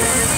Yeah.